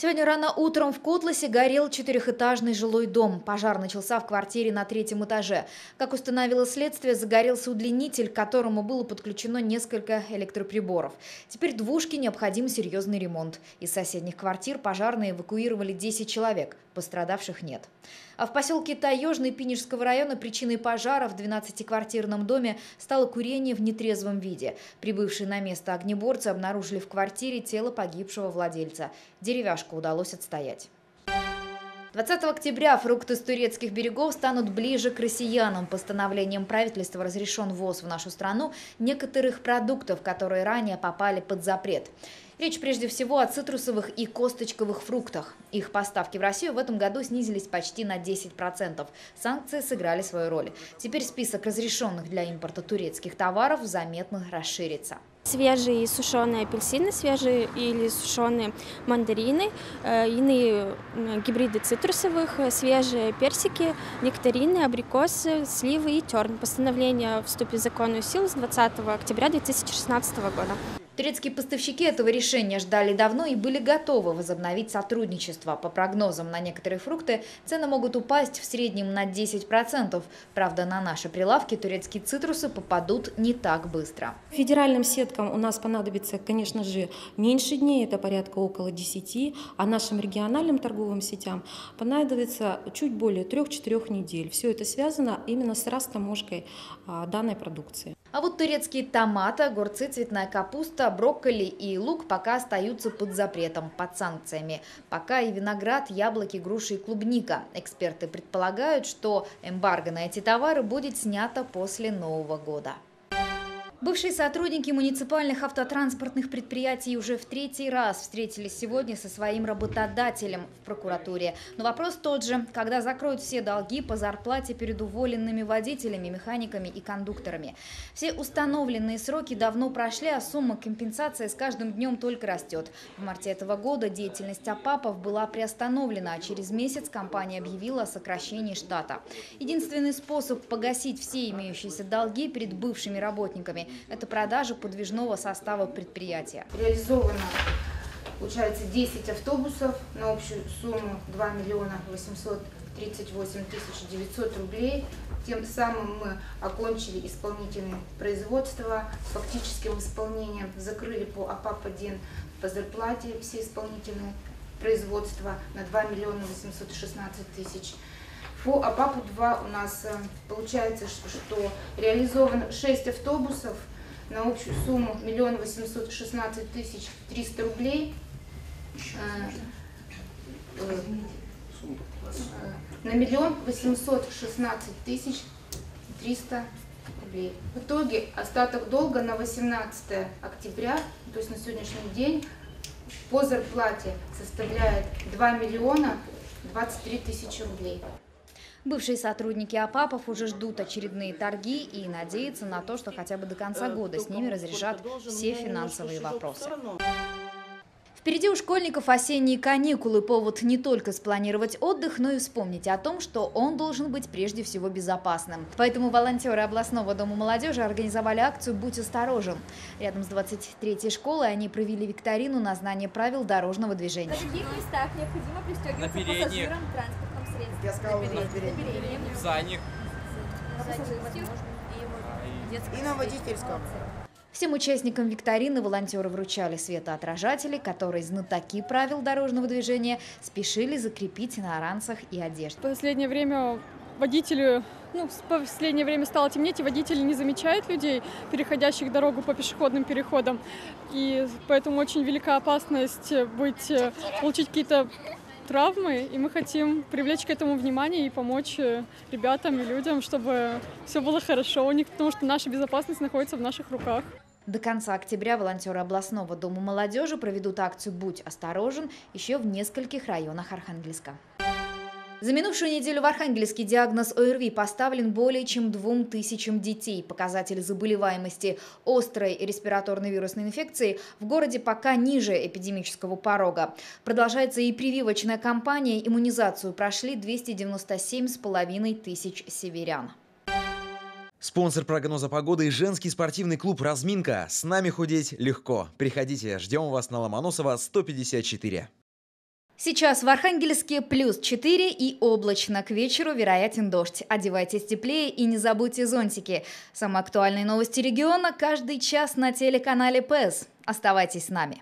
Сегодня рано утром в Котласе горел четырехэтажный жилой дом. Пожар начался в квартире на третьем этаже. Как установило следствие, загорелся удлинитель, к которому было подключено несколько электроприборов. Теперь двушке необходим серьезный ремонт. Из соседних квартир пожарные эвакуировали 10 человек. Пострадавших нет. А в поселке Таежный Пинежского района причиной пожара в 12-квартирном доме стало курение в нетрезвом виде. Прибывшие на место огнеборцы обнаружили в квартире тело погибшего владельца. Деревяшку удалось отстоять. 20 октября фрукты с турецких берегов станут ближе к россиянам. Постановлением правительства разрешен ввоз в нашу страну некоторых продуктов, которые ранее попали под запрет. Речь прежде всего о цитрусовых и косточковых фруктах. Их поставки в Россию в этом году снизились почти на 10%. Санкции сыграли свою роль. Теперь список разрешенных для импорта турецких товаров заметно расширится свежие сушеные апельсины, свежие или сушеные мандарины, иные гибриды цитрусовых, свежие персики, нектарины, абрикосы, сливы и терн. Постановление в законную силу с 20 октября 2016 года. Турецкие поставщики этого решения ждали давно и были готовы возобновить сотрудничество. По прогнозам на некоторые фрукты цены могут упасть в среднем на 10%. Правда, на наши прилавки турецкие цитрусы попадут не так быстро. Федеральным сеткам у нас понадобится, конечно же, меньше дней, это порядка около 10, а нашим региональным торговым сетям понадобится чуть более 3-4 недель. Все это связано именно с растаможкой а, данной продукции. А вот турецкие томаты, огурцы, цветная капуста, брокколи и лук пока остаются под запретом, под санкциями. Пока и виноград, яблоки, груши и клубника. Эксперты предполагают, что эмбарго на эти товары будет снято после Нового года. Бывшие сотрудники муниципальных автотранспортных предприятий уже в третий раз встретились сегодня со своим работодателем в прокуратуре. Но вопрос тот же, когда закроют все долги по зарплате перед уволенными водителями, механиками и кондукторами. Все установленные сроки давно прошли, а сумма компенсации с каждым днем только растет. В марте этого года деятельность АПАПов была приостановлена, а через месяц компания объявила о сокращении штата. Единственный способ погасить все имеющиеся долги перед бывшими работниками это продажа подвижного состава предприятия. Реализовано получается 10 автобусов на общую сумму 2 миллиона 838 тысяч 900 рублей. Тем самым мы окончили исполнительное производство, фактическим исполнением закрыли по АПАП-1 по зарплате все исполнительные производства на 2 миллиона 816 тысяч. По АПАПу-2 у нас э, получается, что реализовано 6 автобусов на общую сумму 1 816 тысяч 300 рублей. Э, э, на миллион восемьсот шестнадцать тысяч триста рублей. В итоге остаток долга на 18 октября, то есть на сегодняшний день, по зарплате составляет 2 миллиона 23 тысячи рублей. Бывшие сотрудники АПАПов уже ждут очередные торги и надеются на то, что хотя бы до конца года с ними разрешат все финансовые вопросы. Впереди у школьников осенние каникулы. Повод не только спланировать отдых, но и вспомнить о том, что он должен быть прежде всего безопасным. Поэтому волонтеры областного дома молодежи организовали акцию «Будь осторожен». Рядом с 23-й школой они провели викторину на знание правил дорожного движения. На каких местах необходимо пристегиваться пассажирам транспорта? Я сказала, на переднем. За них. И на водительском. Всем участникам викторины волонтеры вручали светоотражатели, которые знатоки правил дорожного движения спешили закрепить на ранцах и одежде. В последнее время водители, ну, в последнее время стало темнеть, и водители не замечают людей, переходящих дорогу по пешеходным переходам. И поэтому очень велика опасность быть, э, получить какие-то травмы, и мы хотим привлечь к этому внимание и помочь э, ребятам и людям, чтобы все было хорошо у них, потому что наша безопасность находится в наших руках. До конца октября волонтеры областного дома молодежи проведут акцию «Будь осторожен» еще в нескольких районах Архангельска. За минувшую неделю в Архангельске диагноз ОРВИ поставлен более чем двум тысячам детей. Показатель заболеваемости острой респираторной вирусной инфекцией в городе пока ниже эпидемического порога. Продолжается и прививочная кампания. Иммунизацию прошли 297,5 тысяч северян. Спонсор прогноза погоды женский спортивный клуб «Разминка». С нами худеть легко. Приходите, ждем вас на Ломоносова 154. Сейчас в Архангельске плюс 4 и облачно. К вечеру вероятен дождь. Одевайтесь теплее и не забудьте зонтики. Самые актуальные новости региона каждый час на телеканале ПЭС. Оставайтесь с нами.